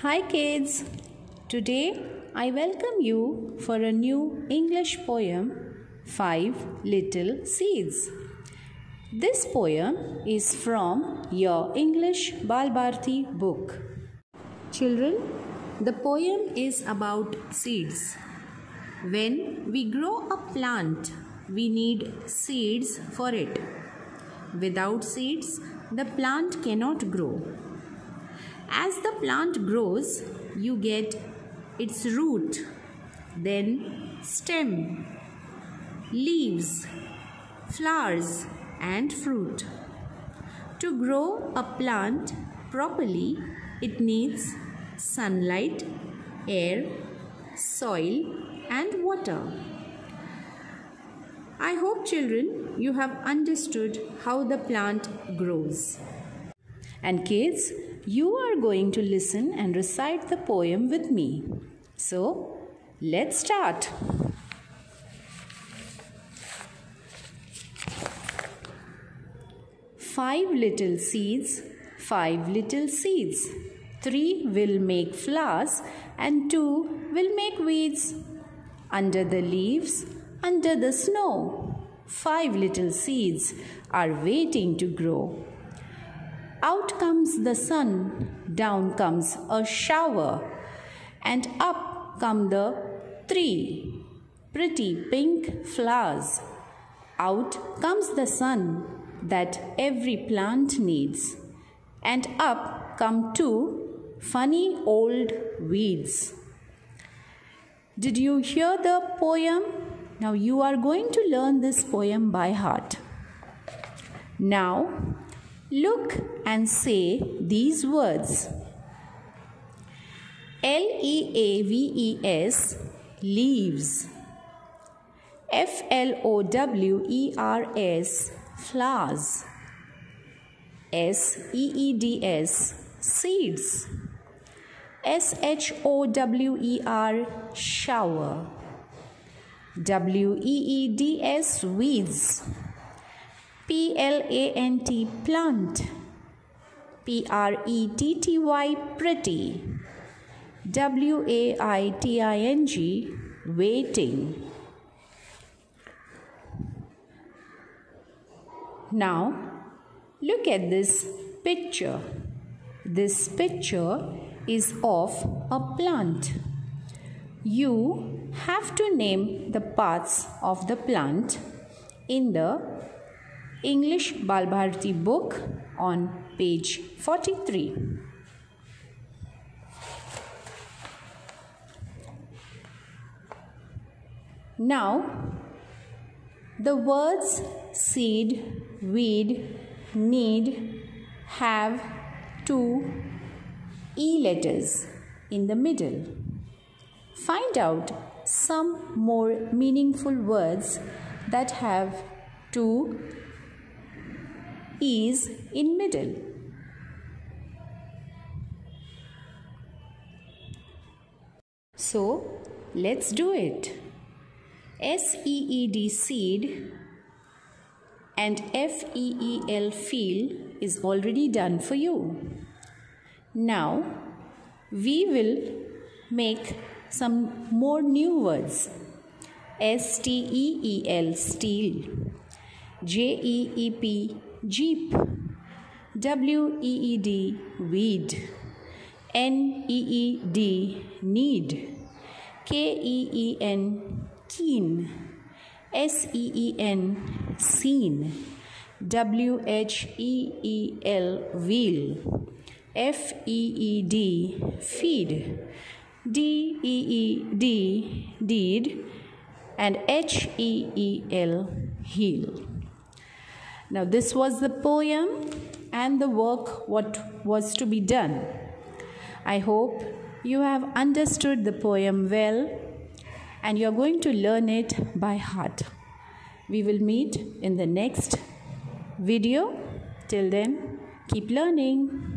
Hi kids. Today I welcome you for a new English poem Five Little Seeds. This poem is from your English Balbharti book. Children, the poem is about seeds. When we grow a plant, we need seeds for it. Without seeds, the plant cannot grow. As the plant grows, you get its root, then stem, leaves, flowers, and fruit. To grow a plant properly, it needs sunlight, air, soil, and water. I hope, children, you have understood how the plant grows. And kids, you are going to listen and recite the poem with me. So, let's start. Five little seeds, five little seeds. Three will make flowers and two will make weeds. Under the leaves, under the snow, five little seeds are waiting to grow. Out comes the sun, down comes a shower, and up come the three pretty pink flowers. Out comes the sun that every plant needs, and up come two funny old weeds. Did you hear the poem? Now you are going to learn this poem by heart. Now Look and say these words L E A V E S, leaves. F L O W E R S, flowers. S E E D S, seeds. S H O W E R, shower. W E E D S, weeds. P L A N T plant. P R E T T Y pretty. W A I T I N G waiting. Now look at this picture. This picture is of a plant. You have to name the parts of the plant in the English Balbharti book on page 43. Now, the words seed, weed, need have two E letters in the middle. Find out some more meaningful words that have two is in middle. So let's do it. S E E D seed and F E E L feel is already done for you. Now we will make some more new words. S T E E L steel. J E E P Jeep, W E E D, weed, N E E D, need, K E E N, keen, S E E N, seen, W H E E L, wheel, F E E D, feed, D E E D, deed, and H E E L, heel. Now, this was the poem and the work what was to be done. I hope you have understood the poem well and you are going to learn it by heart. We will meet in the next video. Till then, keep learning.